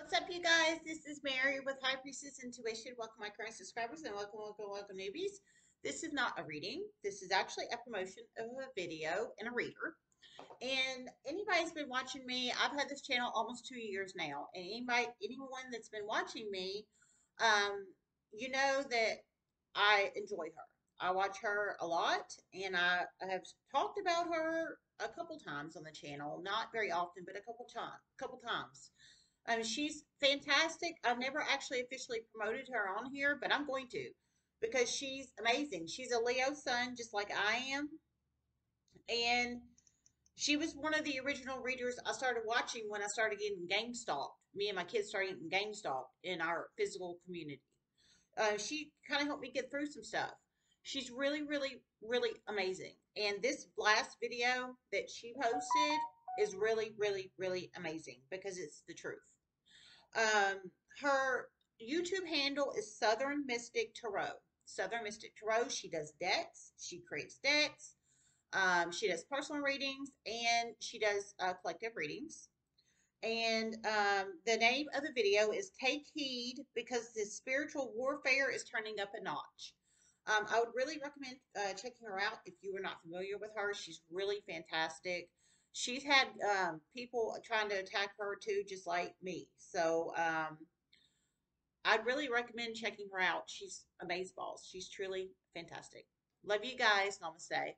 What's up, you guys? This is Mary with High Priestess Intuition. Welcome, my current subscribers, and welcome, welcome, welcome, newbies. This is not a reading. This is actually a promotion of a video and a reader. And anybody's been watching me, I've had this channel almost two years now. And anybody, anyone that's been watching me, um, you know that I enjoy her. I watch her a lot, and I, I have talked about her a couple times on the channel. Not very often, but a couple times. Couple times. Um, she's fantastic. I've never actually officially promoted her on here, but I'm going to because she's amazing. She's a Leo sun, just like I am. And she was one of the original readers I started watching when I started getting gang stalked. Me and my kids started getting gang stalked in our physical community. Uh, she kind of helped me get through some stuff. She's really, really, really amazing. And this last video that she posted is really, really, really amazing because it's the truth. Um, her YouTube handle is Southern Mystic Tarot. Southern Mystic Tarot. She does decks. She creates decks. Um, she does personal readings and she does uh, collective readings. And um, the name of the video is Take Heed because the spiritual warfare is turning up a notch. Um, I would really recommend uh, checking her out if you are not familiar with her. She's really fantastic she's had um, people trying to attack her too, just like me. So um, I'd really recommend checking her out. She's amazeballs. She's truly fantastic. Love you guys. Namaste.